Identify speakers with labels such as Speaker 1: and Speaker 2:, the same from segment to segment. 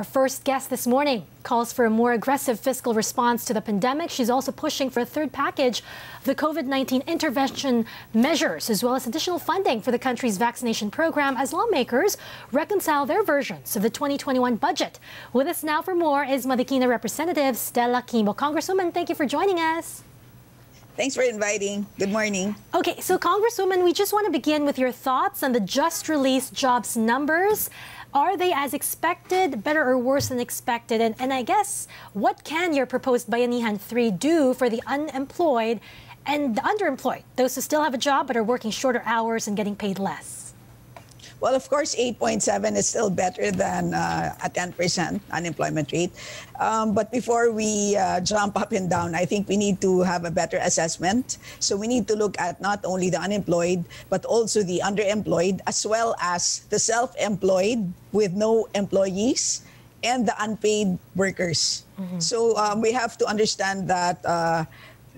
Speaker 1: Our first guest this morning calls for a more aggressive fiscal response to the pandemic. She's also pushing for a third package of the COVID 19 intervention measures, as well as additional funding for the country's vaccination program as lawmakers reconcile their versions of the 2021 budget. With us now for more is Marikina Representative Stella Quimbo. Congresswoman, thank you for joining us.
Speaker 2: Thanks for inviting. Good morning.
Speaker 1: Okay, so Congresswoman, we just want to begin with your thoughts on the just released jobs numbers. Are they as expected, better or worse than expected? And, and I guess, what can your proposed Bayanihan 3 do for the unemployed and the underemployed, those who still have a job but are working shorter hours and getting paid less?
Speaker 2: Well, of course, 8.7 is still better than uh, a 10% unemployment rate. Um, but before we uh, jump up and down, I think we need to have a better assessment. So we need to look at not only the unemployed, but also the underemployed, as well as the self employed with no employees and the unpaid workers. Mm-hmm. So um, we have to understand that. Uh,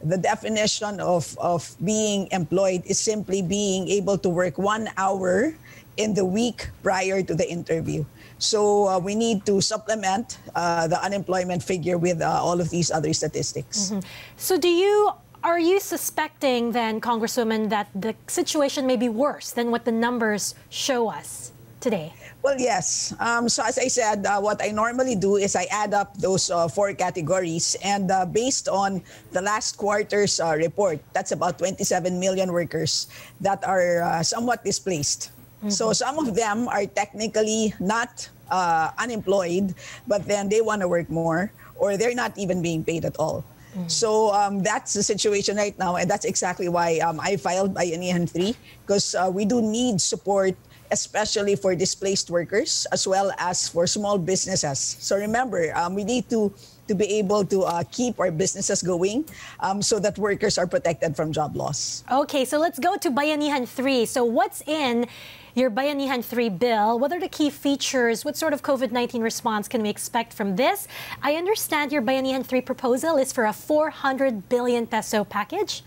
Speaker 2: the definition of, of being employed is simply being able to work one hour in the week prior to the interview. So uh, we need to supplement uh, the unemployment figure with uh, all of these other statistics. Mm-hmm.
Speaker 1: So do you are you suspecting then, Congresswoman, that the situation may be worse than what the numbers show us today?
Speaker 2: Well, yes. Um, so as I said, uh, what I normally do is I add up those uh, four categories, and uh, based on the last quarter's uh, report, that's about 27 million workers that are uh, somewhat displaced. Mm-hmm. So some of them are technically not uh, unemployed, but then they want to work more, or they're not even being paid at all. Mm-hmm. So um, that's the situation right now, and that's exactly why um, I filed by Bayanihan 3, because uh, we do need support, especially for displaced workers, as well as for small businesses. So remember, um, we need to to be able to uh, keep our businesses going um, so that workers are protected from job loss.
Speaker 1: Okay, so let's go to Bayanihan 3. So what's in your Bayanihan 3 bill. What are the key features? What sort of COVID 19 response can we expect from this? I understand your Bayanihan 3 proposal is for a 400 billion peso package.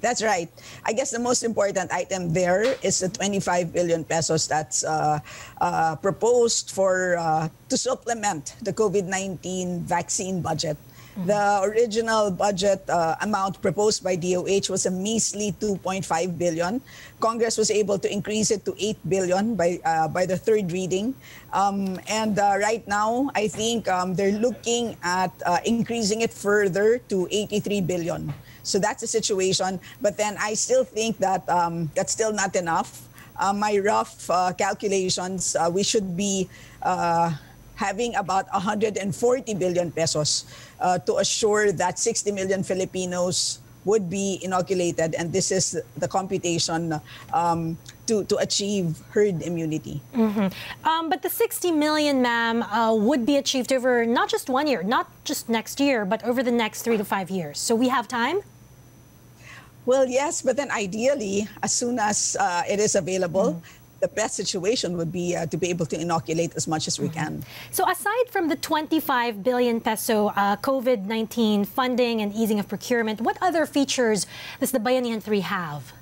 Speaker 2: That's right. I guess the most important item there is the 25 billion pesos that's uh, uh, proposed for uh, to supplement the COVID-19 vaccine budget. The original budget uh, amount proposed by DOH was a measly 2.5 billion. Congress was able to increase it to 8 billion by uh, by the third reading. Um, and uh, right now, I think um, they're looking at uh, increasing it further to 83 billion. So that's the situation. But then I still think that um, that's still not enough. Uh, my rough uh, calculations, we should be having about 140 billion pesos uh, to assure that 60 million Filipinos would be inoculated, and this is the computation um, to, to achieve herd immunity.
Speaker 1: Mm-hmm. Um, but the 60 million, ma'am, uh, would be achieved over not just one year, not just next year, but over the next three to five years. So we have time?
Speaker 2: Well, yes, but then ideally, as soon as uh, it is available, mm-hmm the best situation would be uh, to be able to inoculate as much as we can.
Speaker 1: So aside from the 25 billion peso uh, COVID-19 funding and easing of procurement, what other features does the Bayanihan 3 have?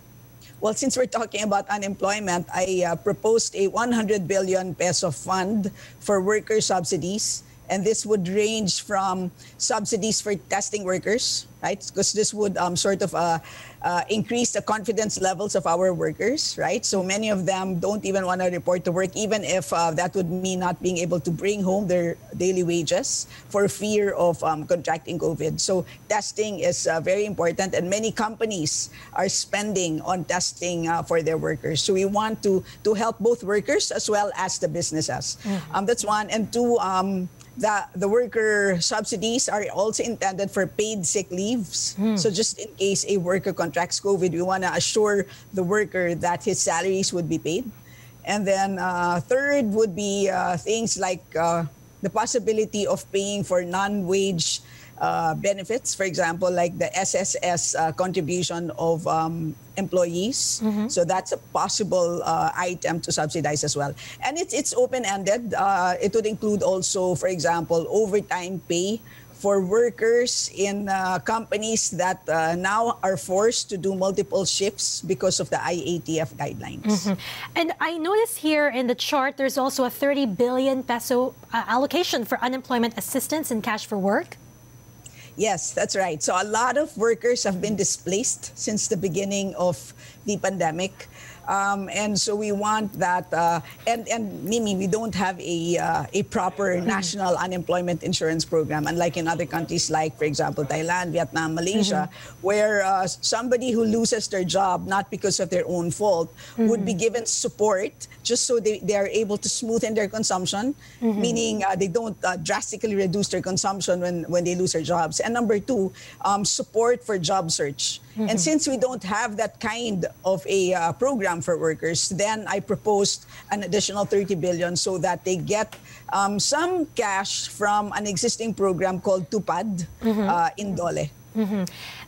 Speaker 2: Well, since we're talking about unemployment, I uh, proposed a 100 billion peso fund for worker subsidies. And this would range from subsidies for testing workers, right? Because this would um, sort of uh, uh, increase the confidence levels of our workers, right? So many of them don't even want to report to work, even if uh, that would mean not being able to bring home their daily wages for fear of um, contracting COVID. So testing is uh, very important, and many companies are spending on testing uh, for their workers. So we want to to help both workers as well as the businesses. Mm-hmm. Um, that's one, and two. Um, the, the worker subsidies are also intended for paid sick leaves. Hmm. So just in case a worker contracts COVID, we want to assure the worker that his salaries would be paid. And then uh, third would be uh, things like uh, the possibility of paying for non-wage uh, benefits, for example, like the SSS uh, contribution of um, employees. Mm-hmm. So that's a possible uh, item to subsidize as well. And it's, it's open ended. Uh, it would include also, for example, overtime pay for workers in uh, companies that uh, now are forced to do multiple shifts because of the IATF guidelines. Mm-hmm.
Speaker 1: And I notice here in the chart there's also a 30 billion peso uh, allocation for unemployment assistance and cash for work.
Speaker 2: Yes, that's right. So a lot of workers have been displaced since the beginning of the pandemic. Um, and so we want that. Uh, and and Mimi, we don't have a uh, a proper mm-hmm. national unemployment insurance program, unlike in other countries like, for example, Thailand, Vietnam, Malaysia, mm-hmm. where uh, somebody who loses their job not because of their own fault mm-hmm. would be given support just so they, they are able to smoothen their consumption, mm-hmm. meaning uh, they don't uh, drastically reduce their consumption when when they lose their jobs. And number two, um, support for job search. And mm-hmm. since we don't have that kind of a uh, program for workers, then I proposed an additional 30 billion so that they get um, some cash from an existing program called Tupad mm-hmm. uh, in DOLE. Mm-hmm.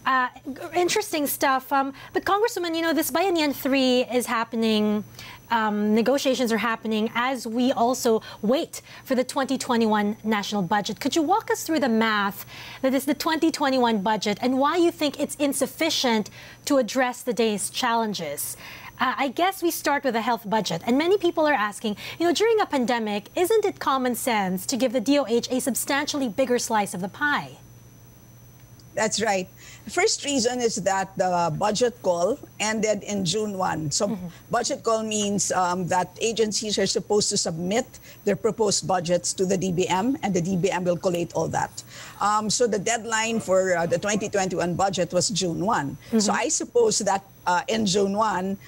Speaker 1: Uh, interesting stuff. Um, but Congresswoman, you know, this Bayanihan 3 is happening, um, negotiations are happening as we also wait for the 2021 national budget. Could you walk us through the math that is the 2021 budget and why you think it's insufficient to address the day's challenges? Uh, I guess we start with a health budget. And many people are asking, you know, during a pandemic, isn't it common sense to give the DOH a substantially bigger slice of the pie?
Speaker 2: That's right. The first reason is that the budget call ended in June 1. So, mm-hmm. budget call means um, that agencies are supposed to submit their proposed budgets to the DBM, and the DBM will collate all that. Um, so, the deadline for uh, the 2021 budget was June 1. Mm-hmm. So, I suppose that uh, in June 1,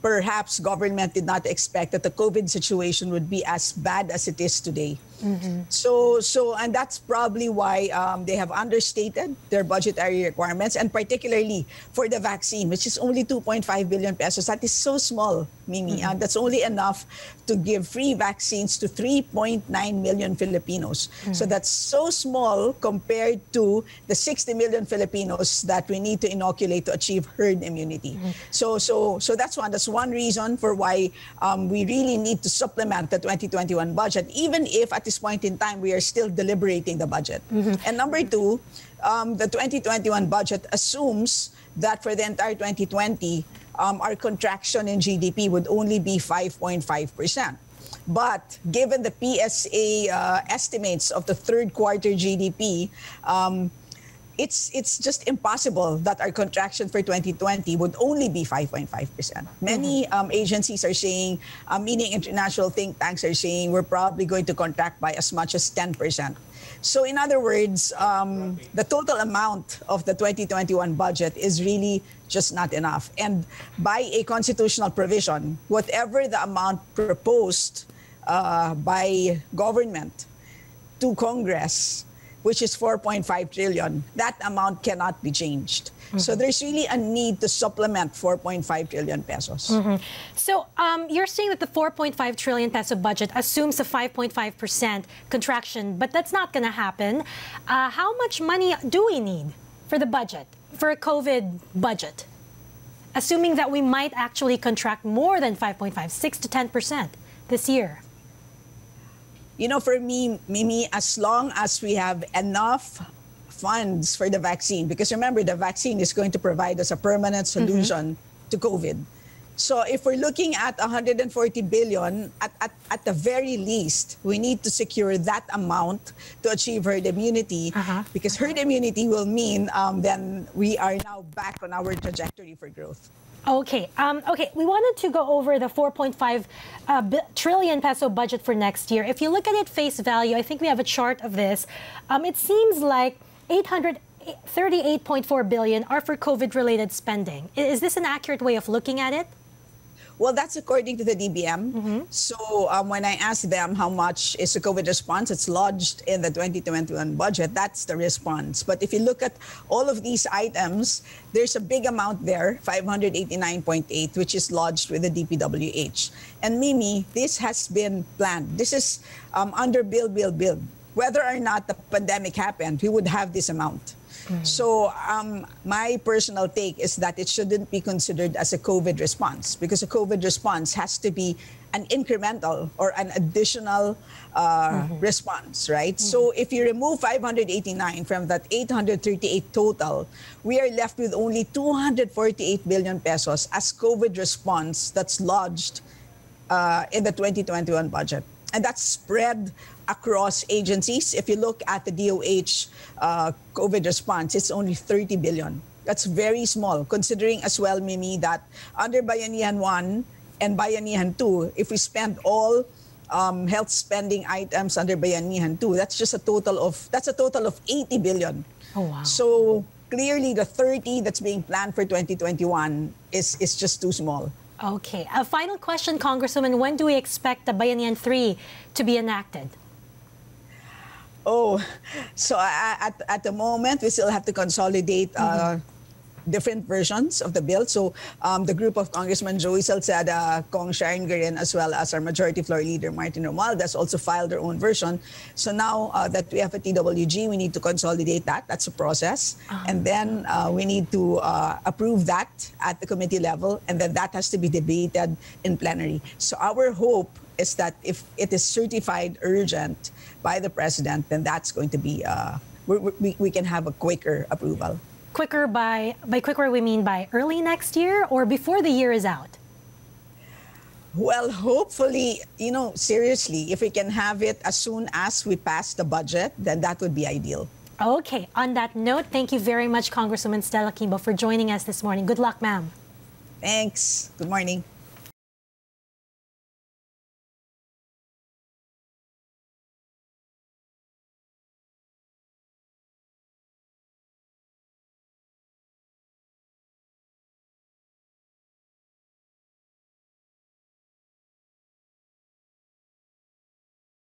Speaker 2: perhaps government did not expect that the COVID situation would be as bad as it is today. Mm-hmm. So, so, and that's probably why um, they have understated their budgetary requirements, and particularly for the vaccine, which is only 2.5 billion pesos. That is so small, Mimi. Mm-hmm. Uh, that's only enough to give free vaccines to 3.9 million Filipinos. Mm-hmm. So that's so small compared to the 60 million Filipinos that we need to inoculate to achieve herd immunity. Mm-hmm. So, so, so that's one. That's one reason for why um, we really need to supplement the 2021 budget, even if at this point in time, we are still deliberating the budget. Mm-hmm. And number two, um, the 2021 budget assumes that for the entire 2020, um, our contraction in GDP would only be 5.5%. But given the PSA uh, estimates of the third quarter GDP, um, it's it's just impossible that our contraction for 2020 would only be 5.5%. Many mm-hmm. um, agencies are saying, uh, meaning international think tanks are saying, we're probably going to contract by as much as 10%. So, in other words, um, the total amount of the 2021 budget is really just not enough. And by a constitutional provision, whatever the amount proposed uh, by government to Congress which is 4.5 trillion, that amount cannot be changed. Mm-hmm. So there's really a need to supplement 4.5 trillion pesos. Mm-hmm.
Speaker 1: So um, you're saying that the 4.5 trillion peso budget assumes a 5.5% contraction, but that's not going to happen. Uh, how much money do we need for the budget, for a COVID budget? Assuming that we might actually contract more than 5.5, 6 to 10% this year
Speaker 2: you know, for me, Mimi, as long as we have enough funds for the vaccine, because remember, the vaccine is going to provide us a permanent mm-hmm. solution mm-hmm. to COVID. So if we're looking at 140 billion, at, at, at the very least, we need to secure that amount to achieve herd immunity uh-huh. because herd immunity will mean um, then we are now back on our trajectory for growth.
Speaker 1: Okay. Um, okay. We wanted to go over the 4.5 uh, trillion peso budget for next year. If you look at it face value, I think we have a chart of this. Um, it seems like 838.4 billion are for COVID-related spending. Is this an accurate way of looking at it?
Speaker 2: Well, that's according to the DBM. Mm-hmm. So um, when I asked them how much is the COVID response, it's lodged in the 2021 budget. That's the response. But if you look at all of these items, there's a big amount there, 589.8, which is lodged with the DPWH. And Mimi, this has been planned. This is um, under build, build, build. Whether or not the pandemic happened, we would have this amount. So um, my personal take is that it shouldn't be considered as a COVID response because a COVID response has to be an incremental or an additional uh, response, right? So if you remove 589 from that 838 total, we are left with only 248 billion pesos as COVID response that's lodged uh, in the 2021 budget. And that's spread across agencies. If you look at the DOH uh, COVID response, it's only 30 billion. That's very small, considering as well, Mimi, that under Bayanihan 1 and Bayanihan 2, if we spend all um, health spending items under Bayanihan 2, that's just a total of, that's a total of 80 billion.
Speaker 1: Oh, wow.
Speaker 2: So clearly the 30 that's being planned for 2021 is, is just too small.
Speaker 1: Okay. A final question, Congresswoman. When do we expect the Bayanihan 3 to be enacted?
Speaker 2: Oh, so at, at the moment, we still have to consolidate uh, different versions of the bill. So um, the group of Congressman Joey Salceda, Kong Sharon as well as our Majority Floor Leader Martin Romualdez also filed their own version. So now uh, that we have a TWG, we need to consolidate that. That's a process. And then uh, we need to uh, approve that at the committee level. And then that has to be debated in plenary. So our hope is that if it is certified urgent by the president, then that's going to be, uh, we, we, we can have a quicker approval.
Speaker 1: Quicker by, by quicker, we mean by early next year or before the year is out?
Speaker 2: Well, hopefully, you know, seriously, if we can have it as soon as we pass the budget, then that would be ideal.
Speaker 1: Okay. On that note, thank you very much, Congresswoman Stella Quimbo, for joining us this morning. Good luck, ma'am.
Speaker 2: Thanks. Good morning.